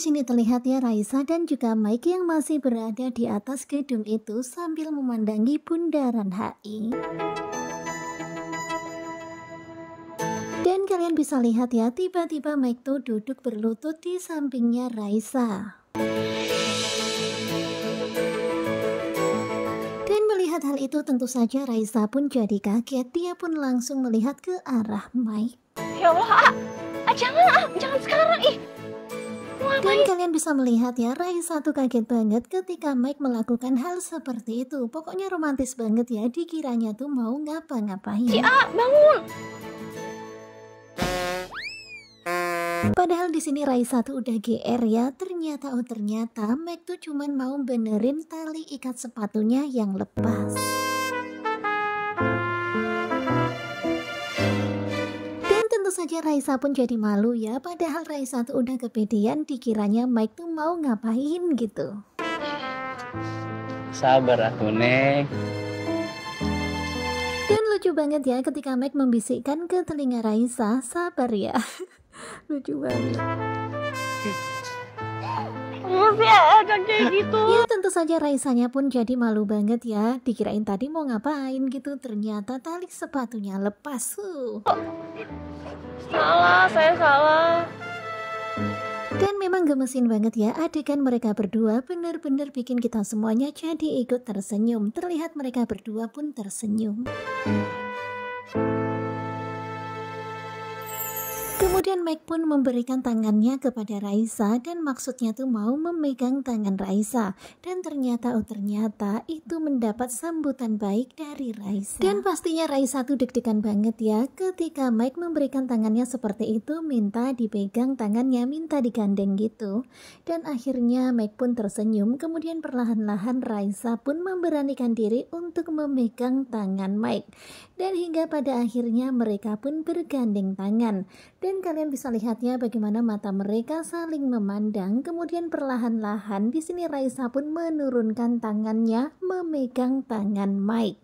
di sini terlihat ya Raisa dan juga Mike yang masih berada di atas gedung itu sambil memandangi bundaran HI. Dan kalian bisa lihat ya, tiba-tiba Mike tuh duduk berlutut di sampingnya Raisa. Dan melihat hal itu tentu saja Raisa pun jadi kaget, dia pun langsung melihat ke arah Mike. Ya Allah, ah, ah jangan, ah, jangan sekarang, ih. Dan kalian bisa melihat ya, Raisa tuh kaget banget ketika Mike melakukan hal seperti itu. Pokoknya romantis banget ya, dikiranya tuh mau ngapa-ngapain. Si A, bangun! Padahal di sini Raisa tuh udah GR ya. Ternyata oh ternyata Mike tuh cuman mau benerin tali ikat sepatunya yang lepas. Saja Raisa pun jadi malu ya, padahal Raisa tuh udah kepedean dikiranya Mike tuh mau ngapain gitu. Sabar aku, Nek. Dan lucu banget ya ketika Mike membisikkan ke telinga Raisa, sabar ya. lucu banget. Ya, kayak gitu. Ya tentu saja Raisanya pun jadi malu banget ya. Dikirain tadi mau ngapain gitu, ternyata tali sepatunya lepas. Uh. Salah, saya salah. Dan memang gemesin banget ya adegan mereka berdua bener-bener bikin kita semuanya jadi ikut tersenyum. Terlihat mereka berdua pun tersenyum. Kemudian Mike pun memberikan tangannya kepada Raisa dan maksudnya tuh mau memegang tangan Raisa. Dan ternyata oh ternyata itu mendapat sambutan baik dari Raisa. Dan pastinya Raisa tuh deg-degan banget ya ketika Mike memberikan tangannya seperti itu minta dipegang tangannya, minta digandeng gitu. Dan akhirnya Mike pun tersenyum kemudian perlahan-lahan Raisa pun memberanikan diri untuk memegang tangan Mike. Dan hingga pada akhirnya mereka pun bergandeng tangan. Dan kalian bisa lihatnya bagaimana mata mereka saling memandang. Kemudian perlahan-lahan di sini Raisa pun menurunkan tangannya memegang tangan Mike.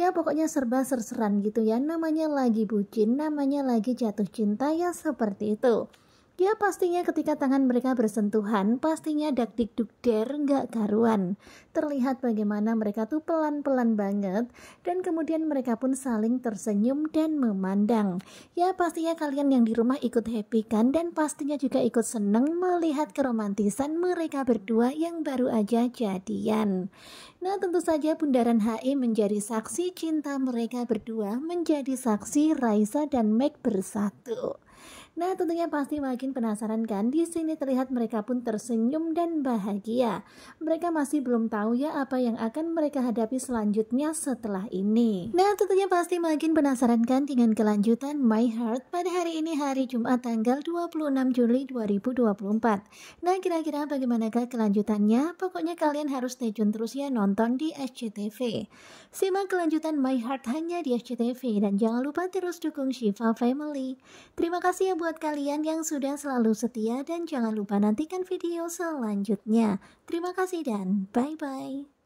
Ya pokoknya serba serseran gitu ya. Namanya lagi bucin, namanya lagi jatuh cinta ya seperti itu. Ya pastinya ketika tangan mereka bersentuhan, pastinya dak dik duk der nggak karuan. Terlihat bagaimana mereka tuh pelan-pelan banget dan kemudian mereka pun saling tersenyum dan memandang. Ya pastinya kalian yang di rumah ikut happy kan dan pastinya juga ikut seneng melihat keromantisan mereka berdua yang baru aja jadian. Nah tentu saja Bundaran HI menjadi saksi cinta mereka berdua menjadi saksi Raisa dan Meg bersatu. Nah, tentunya pasti makin penasaran kan? Di sini terlihat mereka pun tersenyum dan bahagia. Mereka masih belum tahu ya apa yang akan mereka hadapi selanjutnya setelah ini. Nah, tentunya pasti makin penasaran kan dengan kelanjutan My Heart pada hari ini hari Jumat tanggal 26 Juli 2024. Nah, kira-kira bagaimanakah kelanjutannya? Pokoknya kalian harus stay tune terus ya nonton di SCTV. Simak kelanjutan My Heart hanya di SCTV dan jangan lupa terus dukung Shiva Family. Terima kasih ya buat buat kalian yang sudah selalu setia dan jangan lupa nantikan video selanjutnya. Terima kasih dan bye-bye.